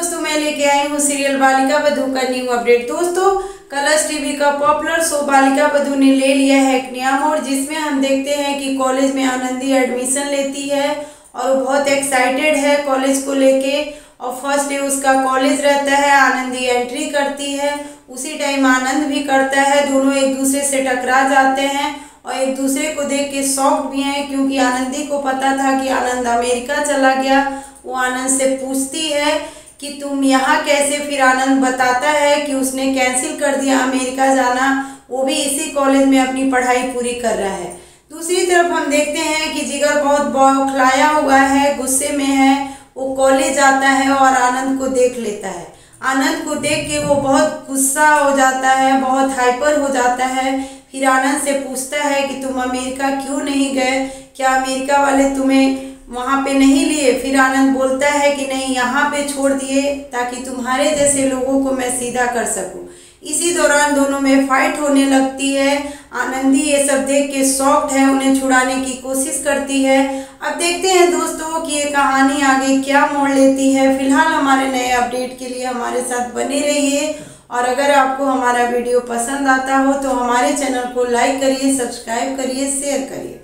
दोस्तों, मैं लेके आई हूँ सीरियल बालिका बधू का न्यू अपडेट दोस्तों कलर्स टीवी का पॉपुलर शो बालिका बधू ने ले लिया है एक नया मोड़, जिसमें हम देखते हैं कि कॉलेज में आनंदी एडमिशन लेती है और बहुत एक्साइटेड है कॉलेज को लेके। और फ़र्स्ट डे उसका कॉलेज रहता है, आनंदी एंट्री करती है। उसी टाइम आनंद भी करता है, दोनों एक दूसरे से टकरा जाते हैं और एक दूसरे को देख के शॉक्ड भी हैं, क्योंकि आनंदी को पता था कि आनंद अमेरिका चला गया। वो आनंद से पूछती है कि तुम यहाँ कैसे फिर आनंद बताता है कि उसने कैंसिल कर दिया, अमेरिका जाना, वो भी इसी कॉलेज में अपनी पढ़ाई पूरी कर रहा है। दूसरी तरफ़ हम देखते हैं कि जिगर बहुत बौखलाया हुआ है, गुस्से में है, वो कॉलेज जाता है और आनंद को देख लेता है। आनंद को देख के वो बहुत गुस्सा हो जाता है, बहुत हाइपर हो जाता है। फिर आनंद से पूछता है कि तुम अमेरिका क्यों नहीं गए? क्या अमेरिका वाले तुम्हें वहाँ पे नहीं लिए। फिर आनंद बोलता है कि नहीं, यहाँ पे छोड़ दिए ताकि तुम्हारे जैसे लोगों को मैं सीधा कर सकूँ। इसी दौरान दोनों में फाइट होने लगती है। आनंदी ये सब देख के सॉफ्ट है, उन्हें छुड़ाने की कोशिश करती है। अब देखते हैं दोस्तों कि ये कहानी आगे क्या मोड़ लेती है। फ़िलहाल हमारे नए अपडेट के लिए हमारे साथ बने रहिए। और अगर आपको हमारा वीडियो पसंद आता हो तो हमारे चैनल को लाइक करिए सब्सक्राइब करिए शेयर करिए।